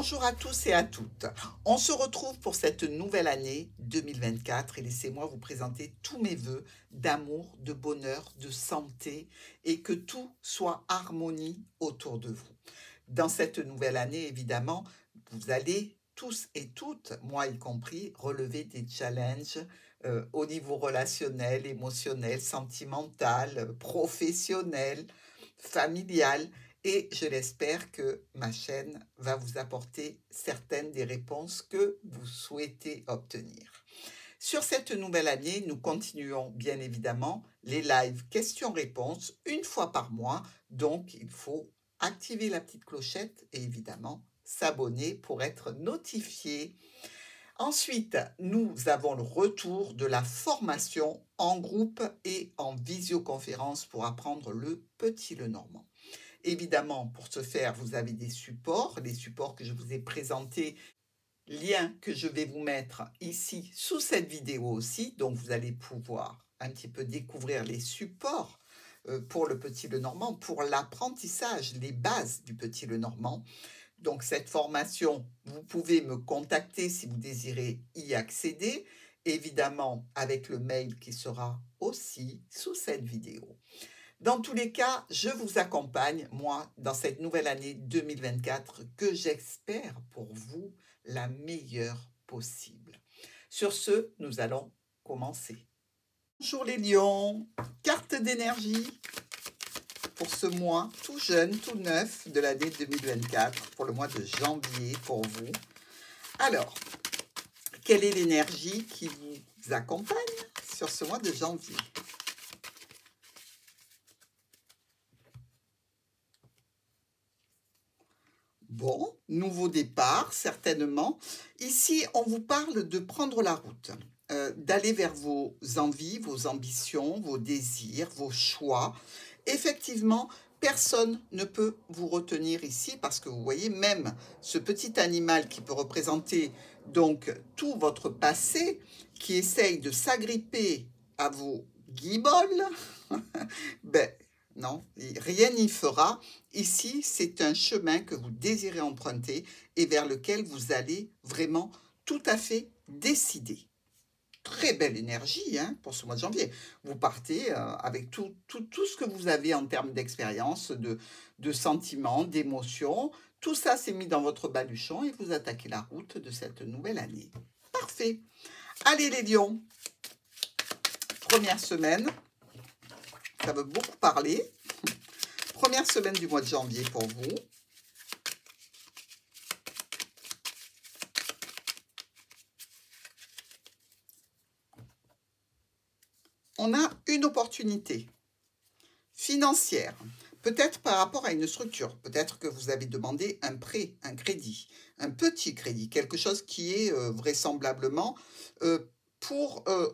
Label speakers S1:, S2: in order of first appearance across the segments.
S1: Bonjour à tous et à toutes. On se retrouve pour cette nouvelle année 2024 et laissez-moi vous présenter tous mes voeux d'amour, de bonheur, de santé et que tout soit harmonie autour de vous. Dans cette nouvelle année, évidemment, vous allez tous et toutes, moi y compris, relever des challenges euh, au niveau relationnel, émotionnel, sentimental, professionnel, familial et je l'espère que ma chaîne va vous apporter certaines des réponses que vous souhaitez obtenir. Sur cette nouvelle année, nous continuons bien évidemment les lives questions-réponses une fois par mois. Donc, il faut activer la petite clochette et évidemment s'abonner pour être notifié. Ensuite, nous avons le retour de la formation en groupe et en visioconférence pour apprendre le petit le normand. Évidemment, pour ce faire, vous avez des supports, les supports que je vous ai présentés, lien que je vais vous mettre ici sous cette vidéo aussi. Donc, vous allez pouvoir un petit peu découvrir les supports euh, pour le petit le normand, pour l'apprentissage, les bases du petit le normand. Donc, cette formation, vous pouvez me contacter si vous désirez y accéder, évidemment avec le mail qui sera aussi sous cette vidéo. Dans tous les cas, je vous accompagne, moi, dans cette nouvelle année 2024 que j'espère pour vous la meilleure possible. Sur ce, nous allons commencer. Bonjour les lions, carte d'énergie pour ce mois tout jeune, tout neuf de l'année 2024, pour le mois de janvier pour vous. Alors, quelle est l'énergie qui vous accompagne sur ce mois de janvier? Bon, nouveau départ, certainement. Ici, on vous parle de prendre la route, euh, d'aller vers vos envies, vos ambitions, vos désirs, vos choix. Effectivement, personne ne peut vous retenir ici parce que vous voyez, même ce petit animal qui peut représenter donc tout votre passé, qui essaye de s'agripper à vos guibolles, ben, non, rien n'y fera. Ici, c'est un chemin que vous désirez emprunter et vers lequel vous allez vraiment tout à fait décider. Très belle énergie hein, pour ce mois de janvier. Vous partez euh, avec tout, ce que vous avez en termes d'expérience, de, de sentiments, d'émotions. Tout ça s'est mis dans votre baluchon et vous attaquez la route de cette nouvelle année. Parfait. Allez les lions. Première semaine ça veut beaucoup parler. Première semaine du mois de janvier pour vous. On a une opportunité financière, peut-être par rapport à une structure, peut-être que vous avez demandé un prêt, un crédit, un petit crédit, quelque chose qui est euh, vraisemblablement euh, pour euh,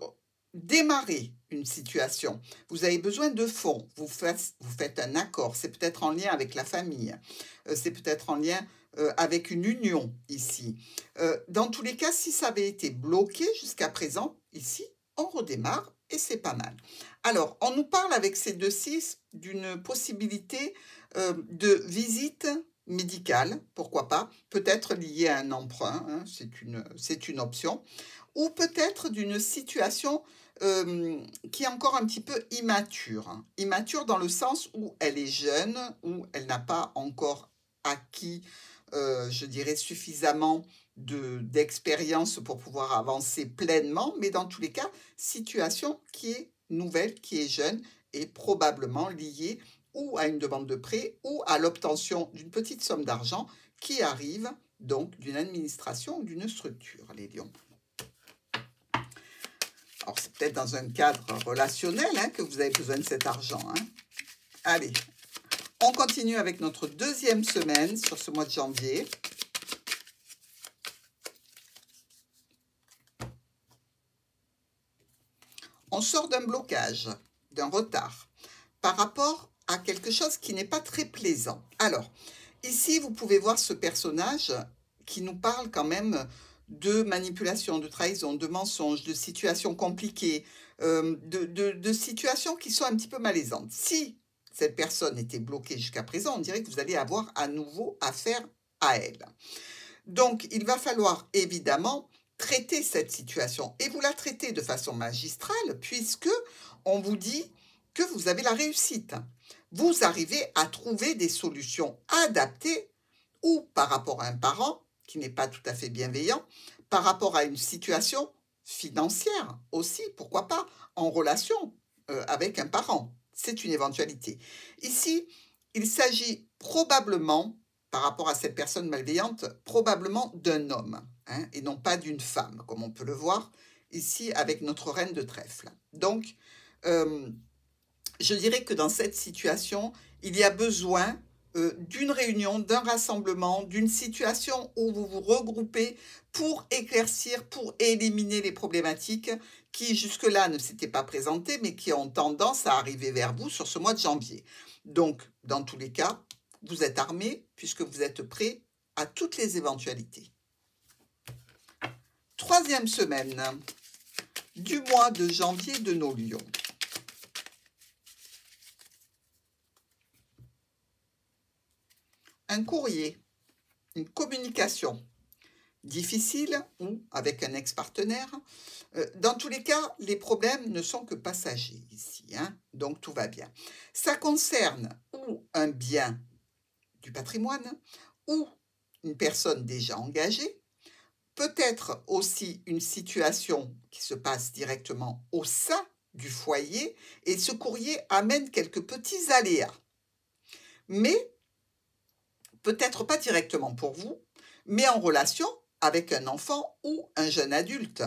S1: démarrer une situation, vous avez besoin de fonds, vous faites, un accord, c'est peut-être en lien avec la famille, euh, c'est peut-être en lien euh, avec une union ici. Euh, dans tous les cas, si ça avait été bloqué jusqu'à présent, ici, on redémarre et c'est pas mal. Alors, on nous parle avec ces deux six d'une possibilité de visite médicale, pourquoi pas, peut-être liée à un emprunt, hein, c'est une option, ou peut-être d'une situation qui est encore un petit peu immature. Hein. Immature dans le sens où elle est jeune, où elle n'a pas encore acquis, je dirais, suffisamment d'expérience pour pouvoir avancer pleinement, mais dans tous les cas, situation qui est nouvelle, qui est jeune et probablement liée ou à une demande de prêt ou à l'obtention d'une petite somme d'argent qui arrive donc d'une administration ou d'une structure, les lions. Alors, c'est peut-être dans un cadre relationnel hein, que vous avez besoin de cet argent. Hein. Allez, on continue avec notre deuxième semaine sur ce mois de janvier. On sort d'un blocage, d'un retard, par rapport à quelque chose qui n'est pas très plaisant. Alors, ici, vous pouvez voir ce personnage qui nous parle quand même de manipulation, de trahison, de mensonges, de situations compliquées, euh, de, situations qui sont un petit peu malaisantes. Si cette personne était bloquée jusqu'à présent, on dirait que vous allez avoir à nouveau affaire à elle. Donc, il va falloir évidemment traiter cette situation. Et vous la traitez de façon magistrale, puisque on vous dit que vous avez la réussite. Vous arrivez à trouver des solutions adaptées ou par rapport à un parent qui n'est pas tout à fait bienveillant, par rapport à une situation financière aussi, pourquoi pas, en relation euh, avec un parent. C'est une éventualité. Ici, il s'agit probablement, par rapport à cette personne malveillante, probablement d'un homme, hein, et non pas d'une femme, comme on peut le voir ici avec notre reine de trèfle. Donc, euh, je dirais que dans cette situation, il y a besoin euh, d'une réunion, d'un rassemblement, d'une situation où vous vous regroupez pour éclaircir, pour éliminer les problématiques qui jusque-là ne s'étaient pas présentées, mais qui ont tendance à arriver vers vous sur ce mois de janvier. Donc, dans tous les cas, vous êtes armé puisque vous êtes prêt à toutes les éventualités. Troisième semaine du mois de janvier de nos lions. Courrier, une communication difficile ou avec un ex-partenaire. Euh, dans tous les cas, les problèmes ne sont que passagers ici, hein, donc tout va bien. Ça concerne ou un bien du patrimoine ou une personne déjà engagée, peut-être aussi une situation qui se passe directement au sein du foyer et ce courrier amène quelques petits aléas. Mais peut-être pas directement pour vous, mais en relation avec un enfant ou un jeune adulte.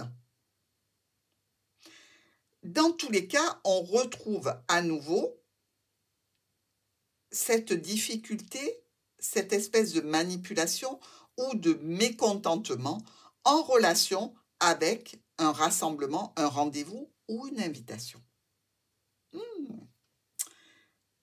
S1: Dans tous les cas, on retrouve à nouveau cette difficulté, cette espèce de manipulation ou de mécontentement en relation avec un rassemblement, un rendez-vous ou une invitation. Hmm.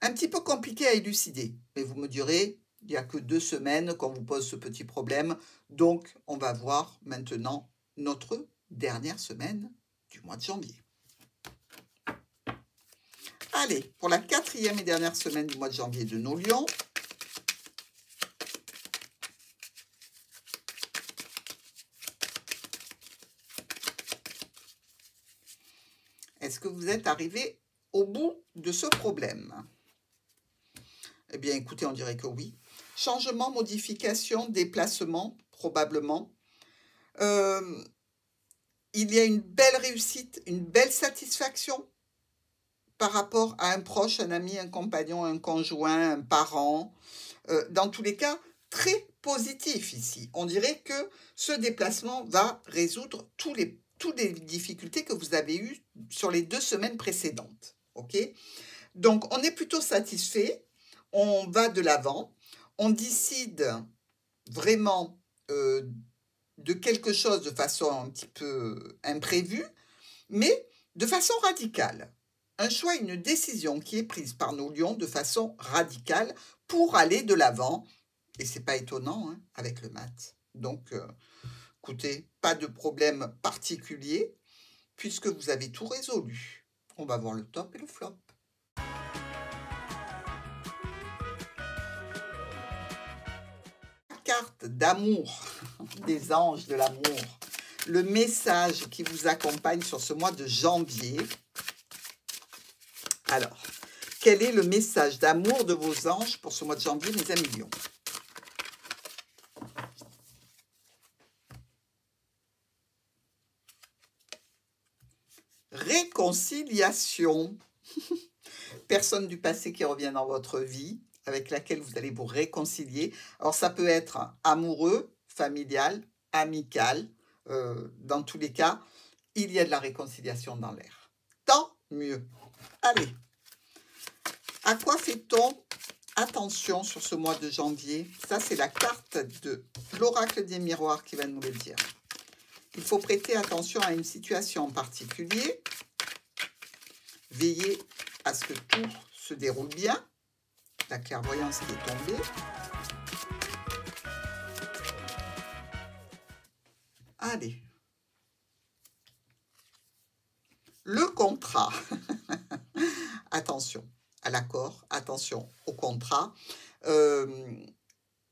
S1: Un petit peu compliqué à élucider, mais vous me direz, il n'y a que deux semaines qu'on vous pose ce petit problème. Donc, on va voir maintenant notre dernière semaine du mois de janvier. Allez, pour la quatrième et dernière semaine du mois de janvier de nos lions, Est-ce que vous êtes arrivé au bout de ce problème? Eh bien, écoutez, on dirait que oui changement, modification, déplacement, probablement. Euh, il y a une belle réussite, une belle satisfaction par rapport à un proche, un ami, un compagnon, un conjoint, un parent. Euh, dans tous les cas, très positif ici. On dirait que ce déplacement va résoudre tous les, toutes les difficultés que vous avez eues sur les deux semaines précédentes. OK? Donc, on est plutôt satisfait. On va de l'avant on décide vraiment euh, de quelque chose de façon un petit peu imprévue, mais de façon radicale. Un choix, une décision qui est prise par nos lions de façon radicale pour aller de l'avant. Et c'est pas étonnant hein, avec le mat. Donc, euh, écoutez, pas de problème particulier puisque vous avez tout résolu. On va voir le top et le flop. Carte d'amour des anges de l'amour, le message qui vous accompagne sur ce mois de janvier. Alors, quel est le message d'amour de vos anges pour ce mois de janvier, mes amis Lions? Réconciliation. Personne du passé qui revient dans votre vie avec laquelle vous allez vous réconcilier. Alors ça peut être amoureux, familial, amical. Euh, dans tous les cas, il y a de la réconciliation dans l'air. Tant mieux. Allez, à quoi fait-on attention sur ce mois de janvier? Ça, c'est la carte de l'oracle des miroirs qui va nous le dire. Il faut prêter attention à une situation en particulier. Veillez à ce que tout se déroule bien la clairvoyance est tombée. Allez. Le contrat. attention à l'accord, attention au contrat. Euh,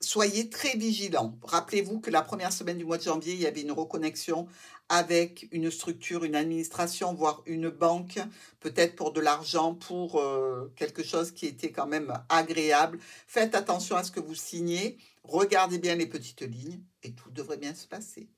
S1: soyez très vigilants. Rappelez-vous que la première semaine du mois de janvier, il y avait une reconnexion avec une structure, une administration, voire une banque, peut-être pour de l'argent, pour euh, quelque chose qui était quand même agréable. Faites attention à ce que vous signez, regardez bien les petites lignes et tout devrait bien se passer.